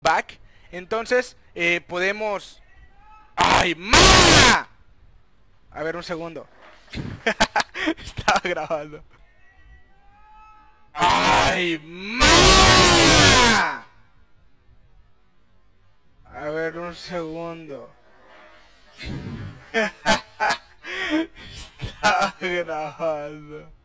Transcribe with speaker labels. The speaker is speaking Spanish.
Speaker 1: back. Entonces, eh, podemos... ¡Ay, ma! A ver, un segundo. Estaba grabando. ¡Ay, ma! A ver, un segundo. Estaba grabando.